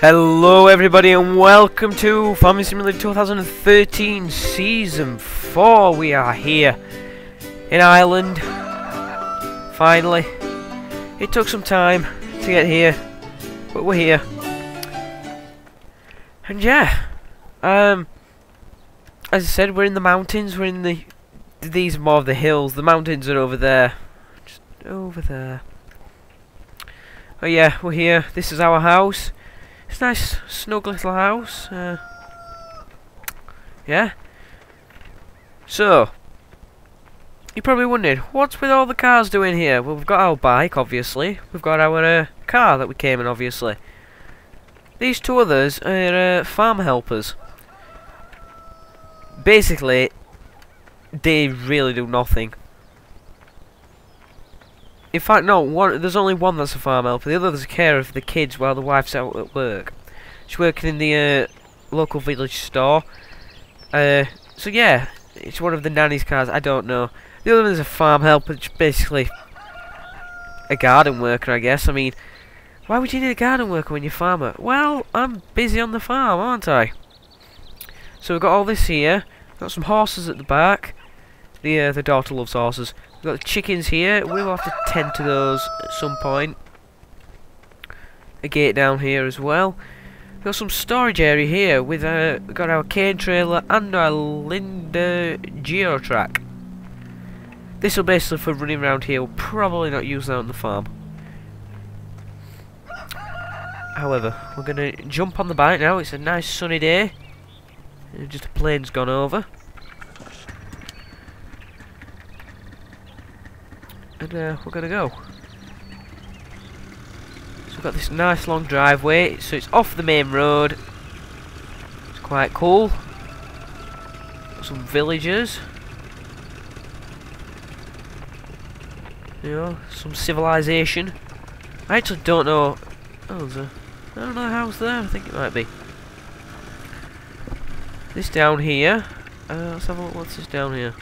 Hello everybody and welcome to Farming Simulator 2013 Season 4. We are here in Ireland. Finally. It took some time to get here, but we're here. And yeah, um, as I said, we're in the mountains, we're in the, these are more of the hills, the mountains are over there. Just over there. Oh yeah, we're here, this is our house. It's a nice, snug little house. Uh, yeah. So, you're probably wondering, what's with all the cars doing here? Well, we've got our bike, obviously. We've got our uh, car that we came in, obviously. These two others are uh, farm helpers. Basically, they really do nothing. In fact, no. One, there's only one that's a farm helper. The other is a carer for the kids while the wife's out at work. She's working in the uh, local village store. Uh, so yeah, it's one of the nanny's cars. I don't know. The other one is a farm helper. It's basically a garden worker, I guess. I mean, why would you need a garden worker when you're a farmer? Well, I'm busy on the farm, aren't I? So we've got all this here. Got some horses at the back. The uh, the daughter loves horses. We've got the chickens here. We'll have to tend to those at some point. A gate down here as well. We've got some storage area here with uh, got our cane trailer and our Lindner Geotrac. This will basically for running around here. We'll probably not use that on the farm. However, we're going to jump on the bike now. It's a nice sunny day. Just a plane's gone over. And uh, we're gonna go. So we've got this nice long driveway, so it's off the main road. It's quite cool. Got some villagers. You know, some civilization. I actually don't know. Oh, there's a. I don't know a house there. I think it might be. This down here. Uh, let's have a look. What's this down here?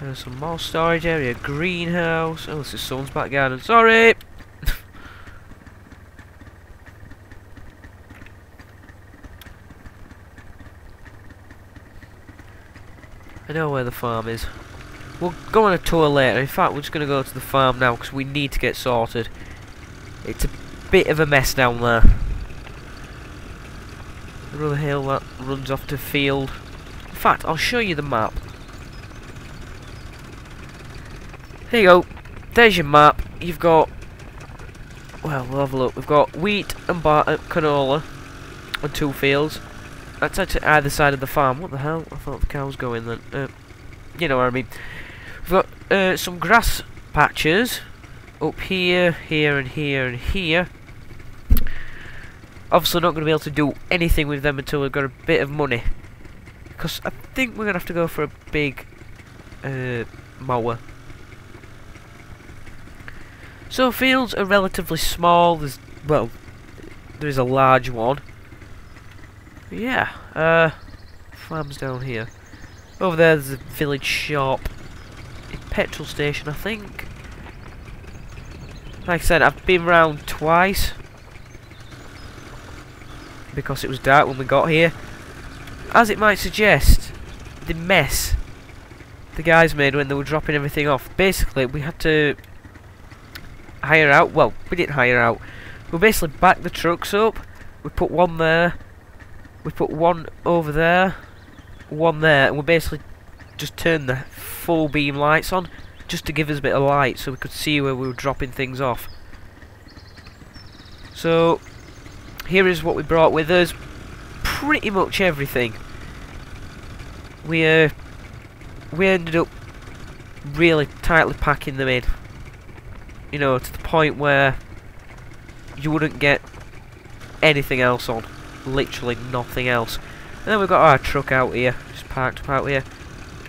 There's some more storage area, greenhouse. Oh, this is someone's back garden. Sorry! I know where the farm is. We'll go on a tour later. In fact, we're just going to go to the farm now because we need to get sorted. It's a bit of a mess down there. Another hill that runs off to field. In fact, I'll show you the map. There you go. There's your map. You've got... Well, we'll have a look. We've got wheat and bar canola on two fields. That's actually either side of the farm. What the hell? I thought the cows was going then. Uh, you know what I mean. We've got uh, some grass patches up here, here, and here, and here. Obviously not going to be able to do anything with them until we've got a bit of money. Because I think we're going to have to go for a big uh, mower. So fields are relatively small. There's well, there is a large one. Yeah, uh, farms down here. Over there, there's a village shop, a petrol station, I think. Like I said, I've been round twice because it was dark when we got here. As it might suggest, the mess the guys made when they were dropping everything off. Basically, we had to hire out. Well, we didn't higher out. We basically backed the trucks up. We put one there. We put one over there. One there. And we basically just turned the full beam lights on. Just to give us a bit of light so we could see where we were dropping things off. So, here is what we brought with us. Pretty much everything. We, uh, we ended up really tightly packing them in you know, to the point where you wouldn't get anything else on. Literally nothing else. And then we've got our truck out here, just parked up out here,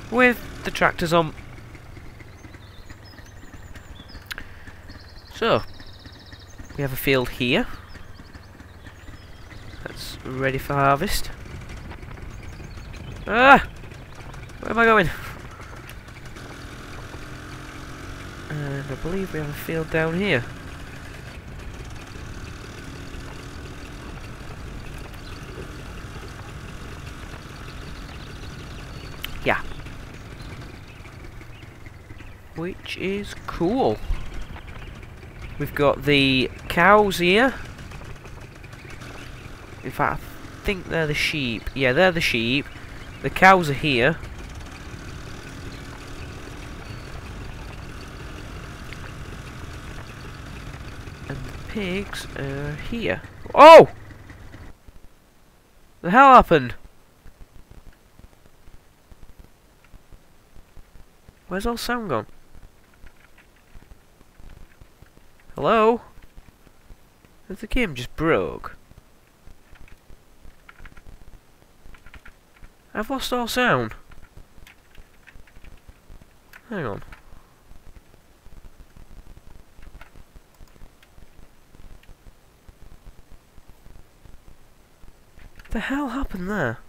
with the tractors on. So, we have a field here. That's ready for harvest. Ah! Where am I going? And I believe we have a field down here. Yeah. Which is cool. We've got the cows here. In fact, I think they're the sheep. Yeah, they're the sheep. The cows are here. Pigs are uh, here. Oh! The hell happened? Where's all sound gone? Hello? Has the game just broke? I've lost all sound. Hang on. What the hell happened there?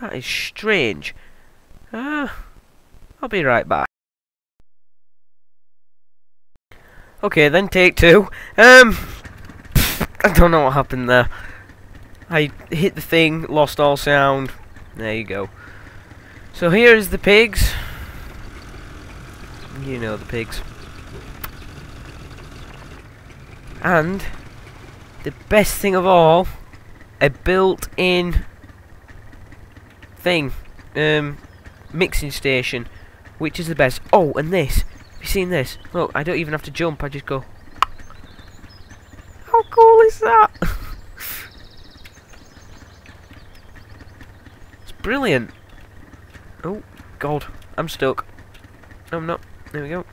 That is strange. Ah, uh, I'll be right back. Okay, then take two. Um, I don't know what happened there. I hit the thing, lost all sound. There you go. So here is the pigs. You know the pigs. And the best thing of all, a built-in thing, um, mixing station, which is the best. Oh, and this. Have you seen this? Look, I don't even have to jump. I just go. How cool is that? it's brilliant. Oh, God. I'm stuck. I'm not. There we go.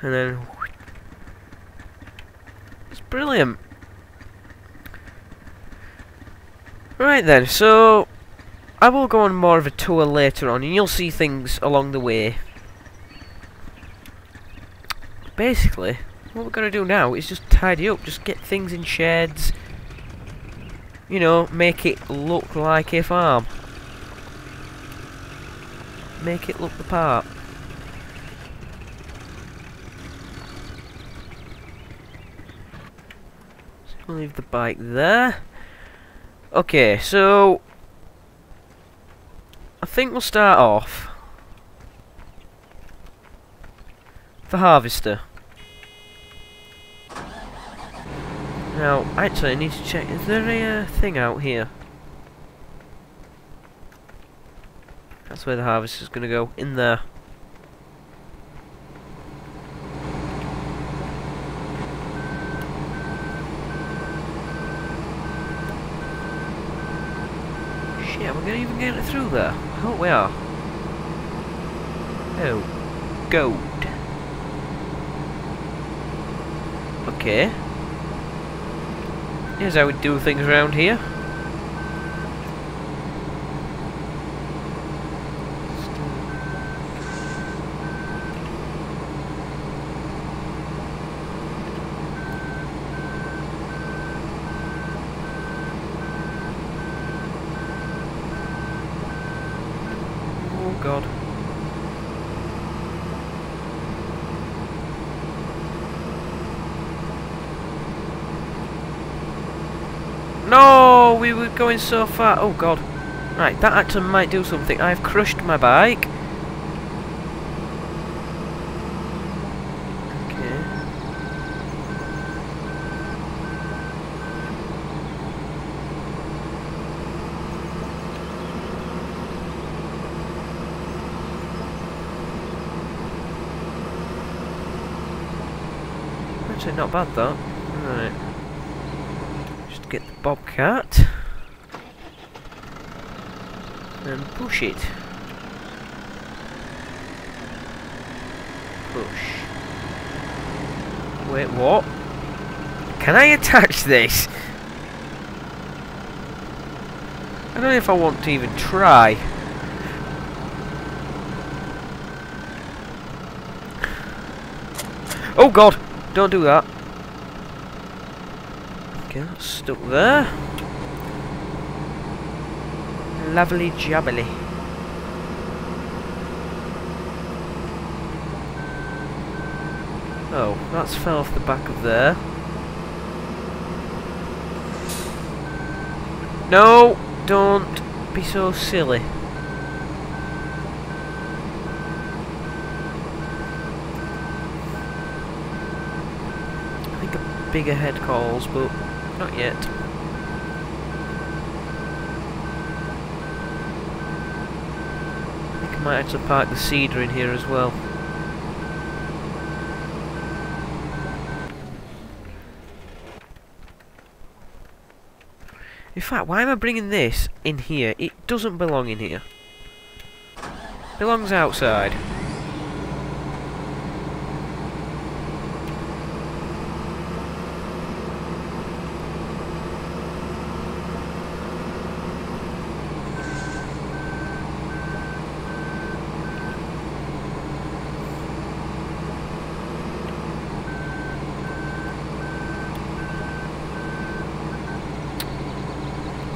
And then... Brilliant. Right then, so... I will go on more of a tour later on, and you'll see things along the way. Basically, what we're going to do now is just tidy up, just get things in sheds. You know, make it look like a farm. Make it look the part. Leave the bike there. Okay, so... I think we'll start off... The harvester. Now, actually, I need to check. Is there a uh, thing out here? That's where the harvest is going to go. In there. Shit, we're going to even get it through there. Oh, we are. Oh. Gold. Okay. Here's how we do things around here. Oh god. No, we were going so far. Oh god. Right, that actually might do something. I've crushed my bike. Okay. Actually, not bad though. Bobcat and push it. Push. Wait, what? Can I attach this? I don't know if I want to even try. Oh god! Don't do that. Okay, that's stuck there. Lovely jubbly. Oh, that's fell off the back of there. No! Don't be so silly. I think a bigger head calls, but not yet. I think I might actually park the seeder in here as well. In fact, why am I bringing this in here? It doesn't belong in here. Belongs outside.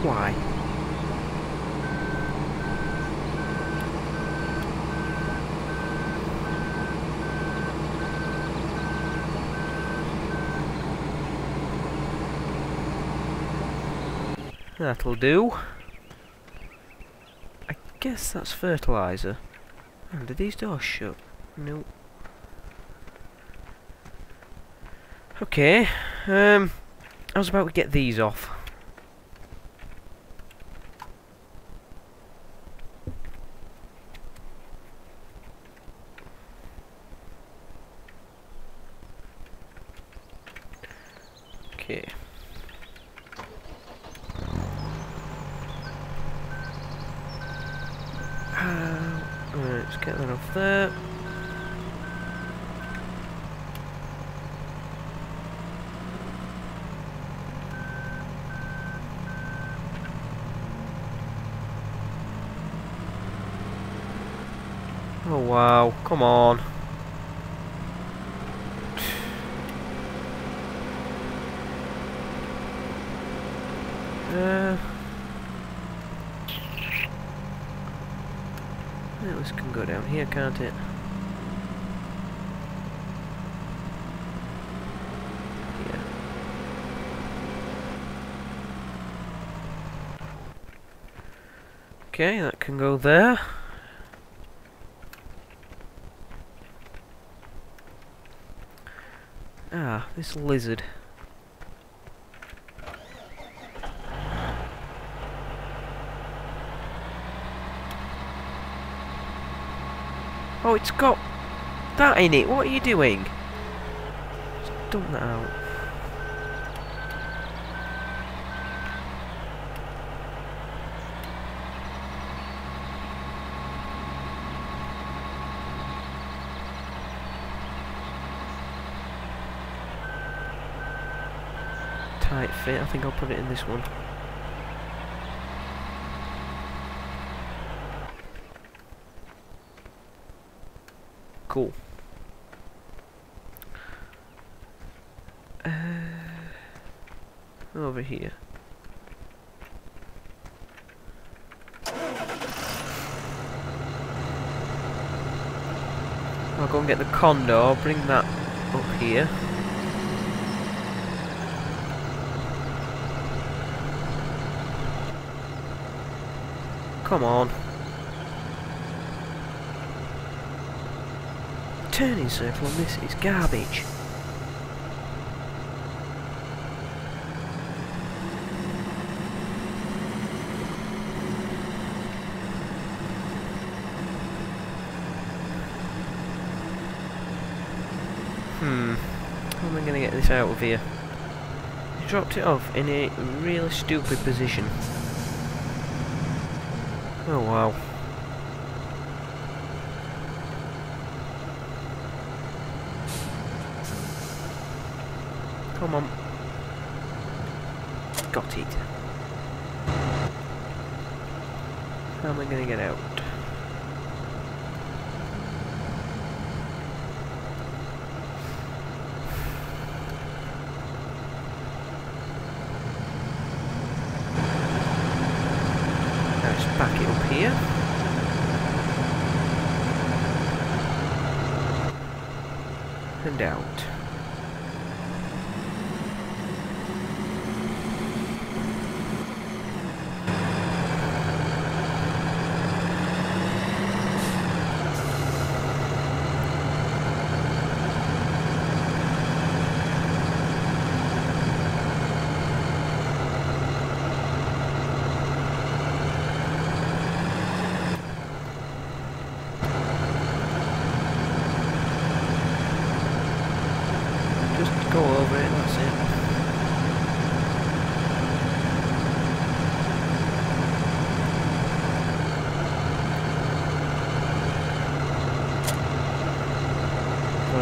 Why? That'll do. I guess that's fertilizer. Oh, did these doors shut? No. Okay. Um, I was about to get these off. Okay. Uh, Alright, let's get that off there. Oh wow, come on. Uh, this can go down here, can't it? Yeah. Okay, that can go there. Ah, this lizard. Oh, it's got that in it. What are you doing? Just dump that out. Tight fit. I think I'll put it in this one. Cool. Uh, over here. I'll go and get the condor, bring that up here. Come on. Turning circle on this is garbage. Hmm. How am I going to get this out of here? He dropped it off in a really stupid position. Oh wow. Come on. Got it. How am I going to get out? Let's back it up here. And out. go over it, that's it.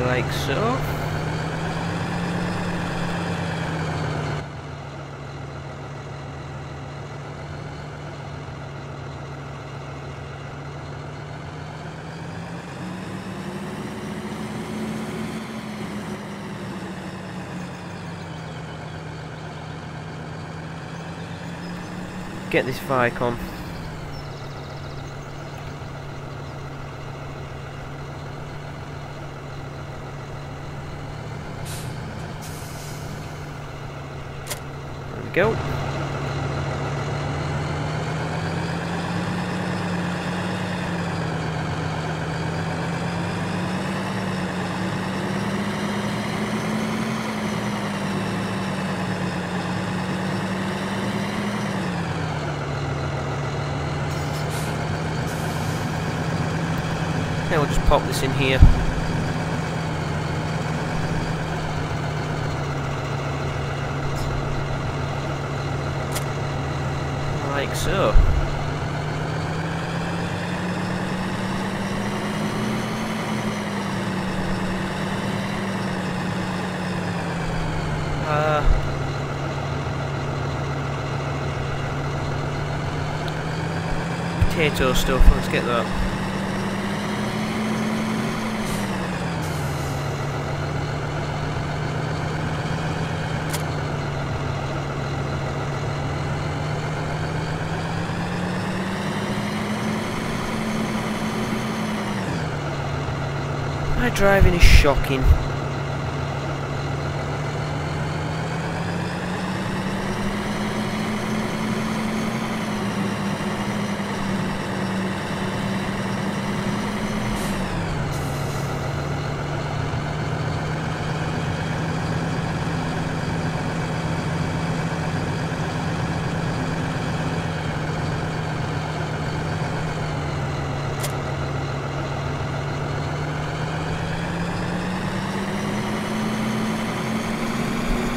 Like so. Get this Vicon. There we go. Just pop this in here. Like so. Uh, potato stuff, let's get that. My driving is shocking.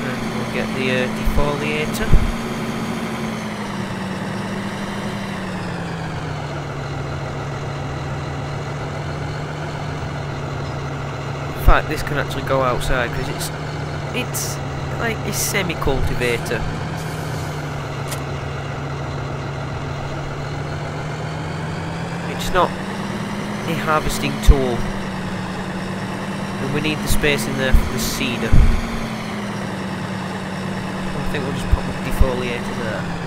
And we'll get the uh, defoliator. In fact, this can actually go outside because it's it's like a semi-cultivator. It's not a harvesting tool, and we need the space in there for the seeder. I think we'll just put the defoliator there.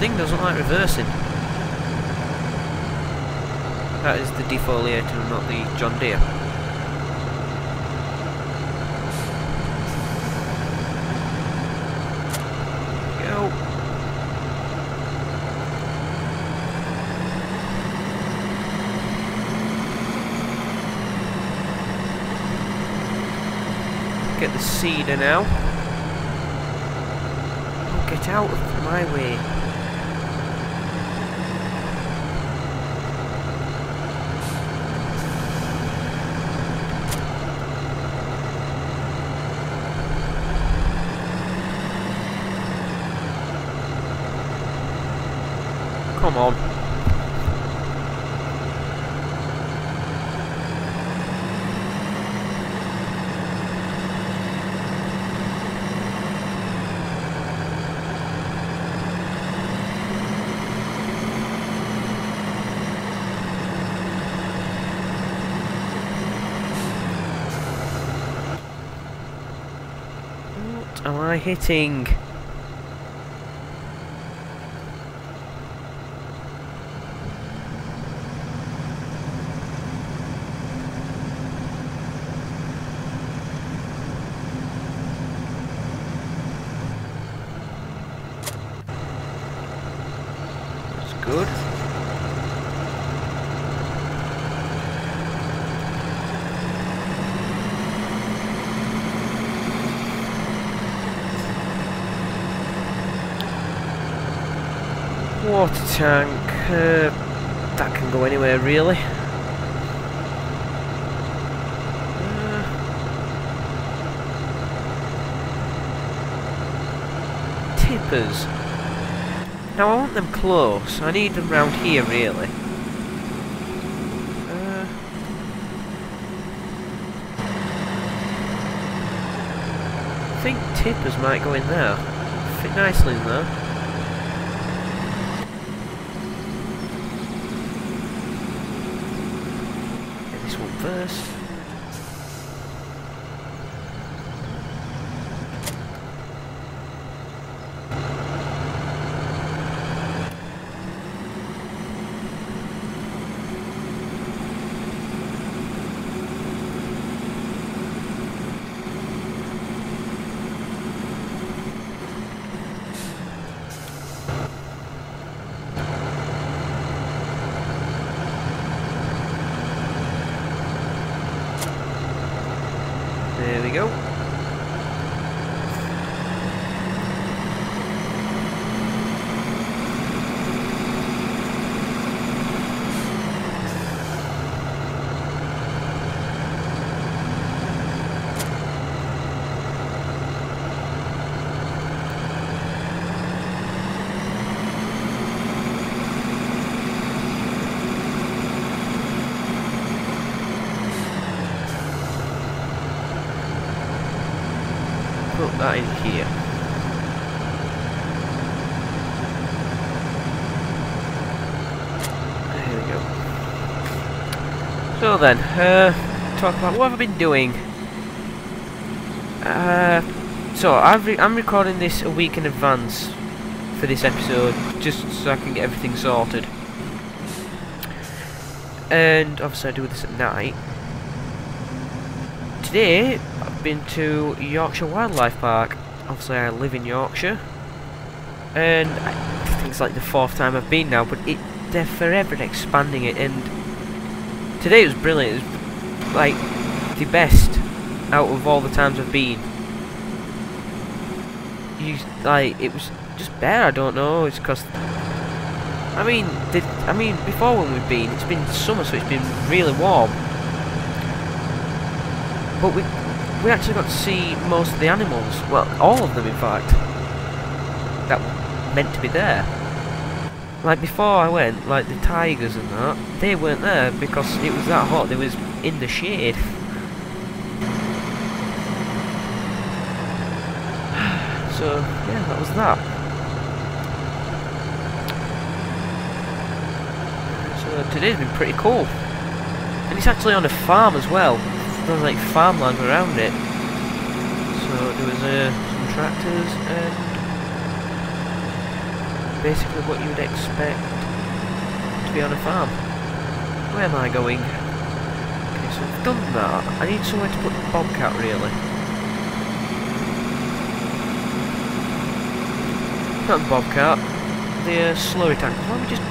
Thing doesn't like reversing. That is the defoliator, not the John Deere. Go. Get the seeder now. Get out of my way. Come on. What am I hitting? Tank. Uh, that can go anywhere really. Uh, tippers. Now I want them close. I need them round here really. Uh, I think tippers might go in there. Fit nicely in there. Get this one first. There we go. Put that in here. There we go. So then, uh, talk about what I've I been doing. Uh, so I've re I'm recording this a week in advance for this episode, just so I can get everything sorted. And obviously I do this at night. Today, been to Yorkshire Wildlife Park. Obviously I live in Yorkshire. And I think it's like the fourth time I've been now, but it they're forever expanding it and today was brilliant. It was like the best out of all the times I've been. You like it was just better, I don't know, it's cause I mean I mean before when we've been it's been summer so it's been really warm. But we we actually got to see most of the animals. Well, all of them in fact. That were meant to be there. Like before I went, like the tigers and that, they weren't there because it was that hot, they was in the shade. so, yeah, that was that. So today's been pretty cool. And it's actually on a farm as well there's like farmland around it. So there was uh, some tractors and basically what you would expect to be on a farm. Where am I going? Okay, so I've done that. I need somewhere to put the bobcat really. Not the bobcat, the uh, slurry tankers. Why don't we just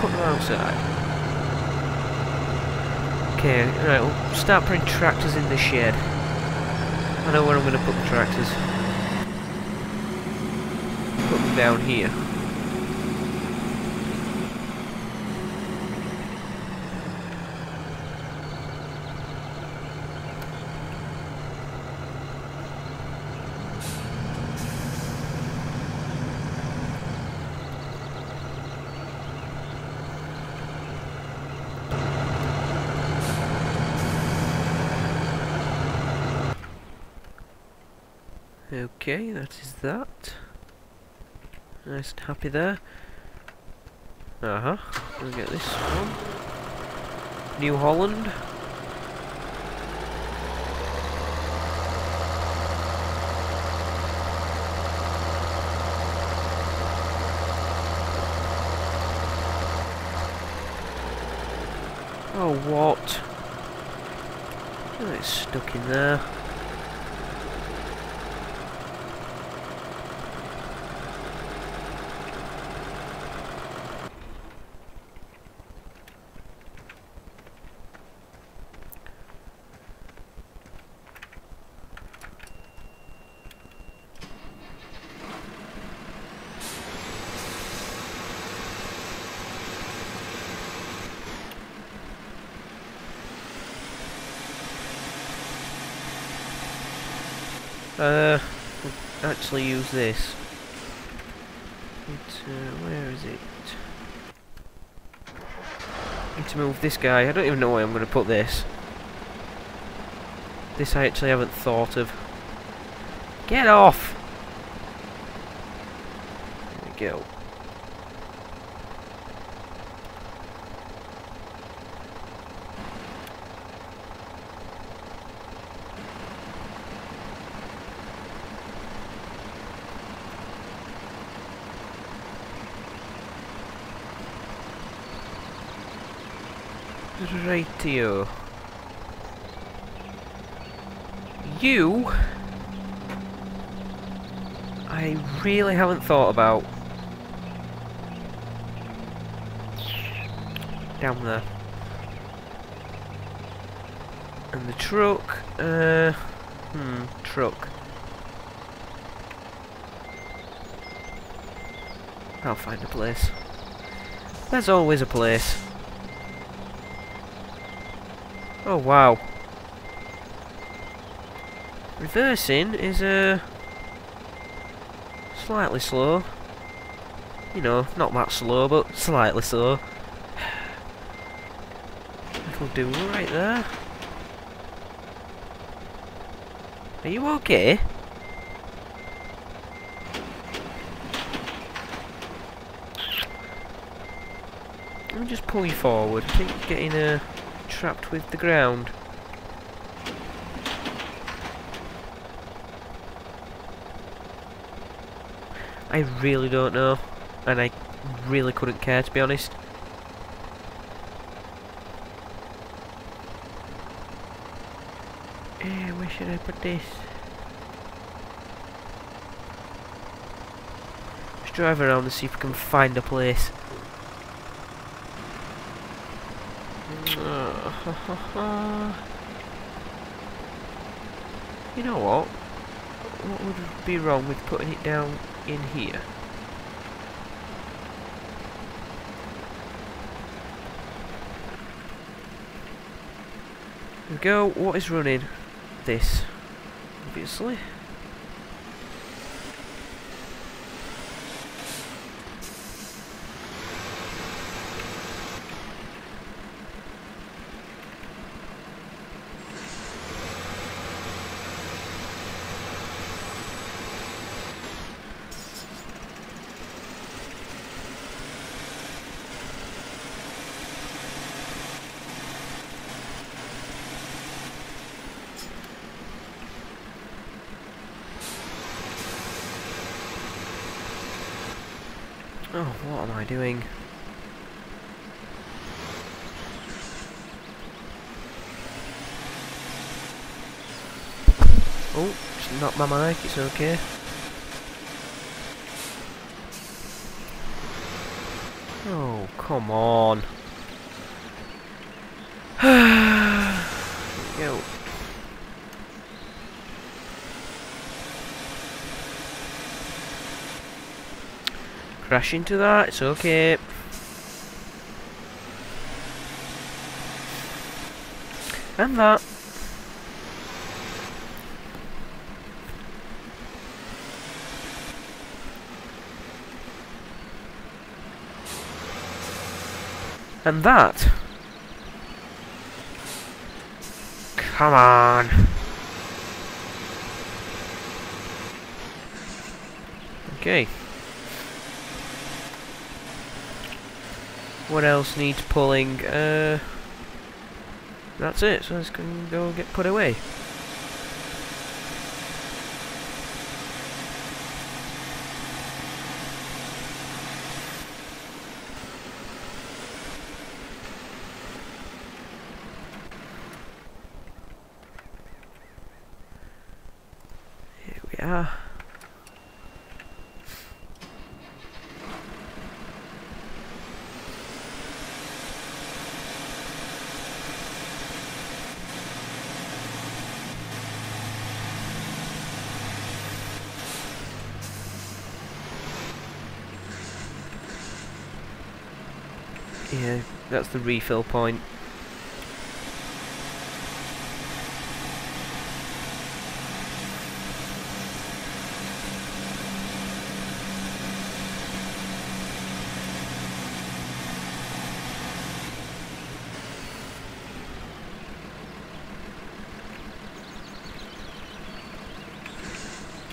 put them outside? Okay, right, we'll start putting tractors in the shed. I know where I'm going to put the tractors. Put them down here. Okay, that is that. Nice and happy there. Uh huh. We'll get this one. New Holland. Oh, what? Oh, it's stuck in there. Uh, we'll actually use this. It, uh, where is it? I Need to move this guy. I don't even know where I'm going to put this. This I actually haven't thought of. Get off! There we go. Rightio. You... You I really haven't thought about. Down there. And the truck, uh... Hmm, truck. I'll find a place. There's always a place. Oh wow. Reversing is uh, slightly slow. You know, not that slow, but slightly slow. That'll do right there. Are you okay? Let me just pull you forward. I think you're getting a... Uh, trapped with the ground. I really don't know, and I really couldn't care to be honest. Eh, where should I put this? Let's drive around and see if we can find a place. you know what? What would be wrong with putting it down in here? We go. What is running? This. Obviously. Oh, what am I doing? Oh, it's not my mic, it's okay. Oh, come on. go. Crash into that, it's okay. And that. And that. Come on. Okay. What else needs pulling? Uh, that's it, so let's go get put away. That's the refill point.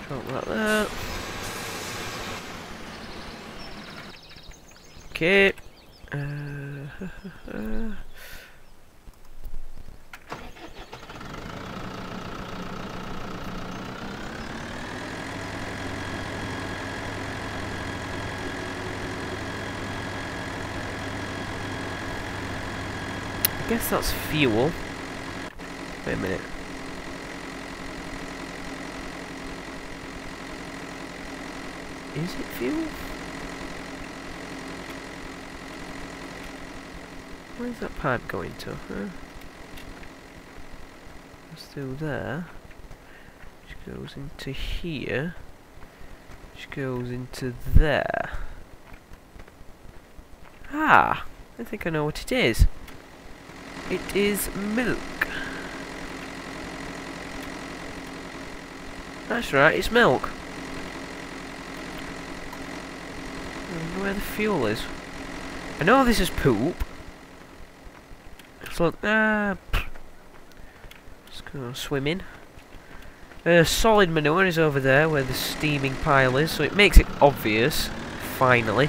Something like that. Okay. I guess that's fuel. Wait a minute. Is it fuel? Where's that pipe going to? Huh? Through there. Which goes into here. Which goes into there. Ah! I think I know what it is. It is milk. That's right, it's milk. I wonder where the fuel is. I know this is poop. Ah, uh, let's go swimming. Uh, solid manure is over there where the steaming pile is, so it makes it obvious, finally.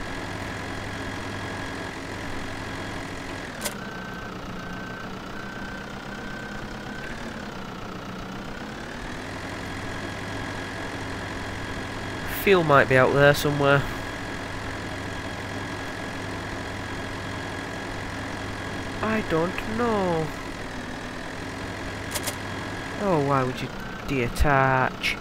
Fuel might be out there somewhere. I don't know. Oh, why would you detach?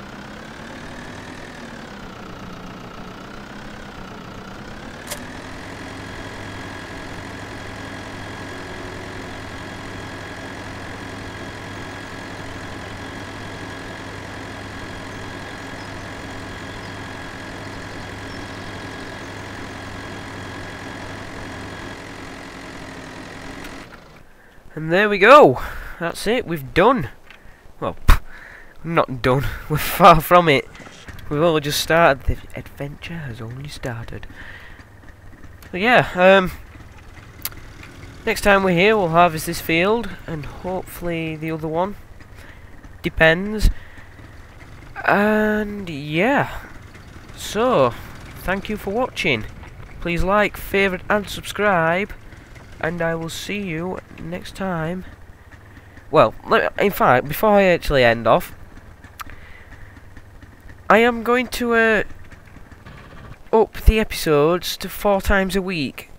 And there we go. That's it. We've done. Well, not done. We're far from it. We've only just started. The adventure has only started. But yeah, um, next time we're here, we'll harvest this field and hopefully the other one. Depends. And yeah. So, thank you for watching. Please like, favourite and subscribe and I will see you next time. Well, in fact, before I actually end off, I am going to uh, up the episodes to four times a week.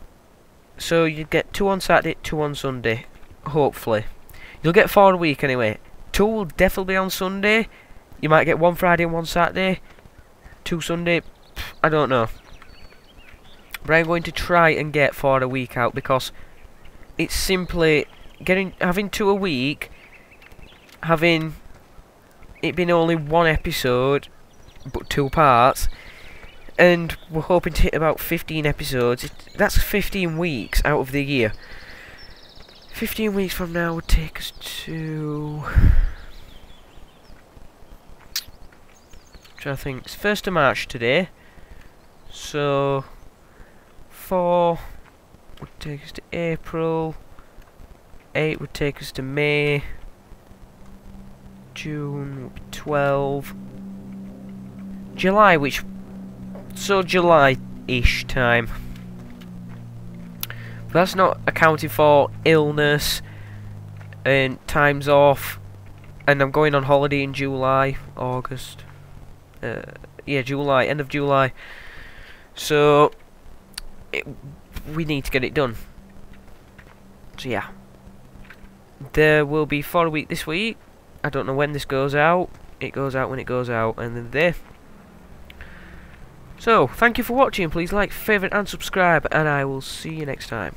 So you get two on Saturday, two on Sunday, hopefully. You'll get four a week anyway. Two will definitely be on Sunday. You might get one Friday and one Saturday. Two Sunday, I don't know. But I'm going to try and get four a week out because it's simply getting having two a week, having it been only one episode, but two parts, and we're hoping to hit about 15 episodes. It, that's 15 weeks out of the year. 15 weeks from now would take us to... Which I think it's 1st of March today. So, for would take us to April. 8 would take us to May. June would be 12. July, which... So July-ish time. But that's not accounting for illness and times off. And I'm going on holiday in July, August. Uh, yeah, July, end of July. So, it, we need to get it done. So yeah. There will be four a week this week. I don't know when this goes out. It goes out when it goes out, and then there. So, thank you for watching. Please like, favourite, and subscribe, and I will see you next time.